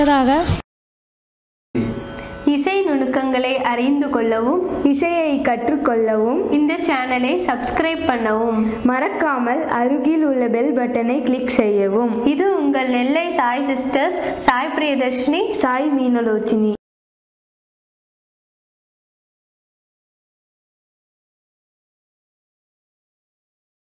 அடுத்ததாக இசை நுணுக்கங்களை அறிந்து கொள்ளவும் இசையை கற்றுக்கொள்ளவும் இந்த சேனலை சப்ஸ்கிரைப் பண்ணவும். மறக்காமல் அருகில் உள்ள பெல் பட்டனை கிளிக் செய்யவும். இது உங்கள் நெல்லை சாய் சிஸ்டர்ஸ் சாய் பிரியதர்ஷினி சாய் மீனலோச்சினி.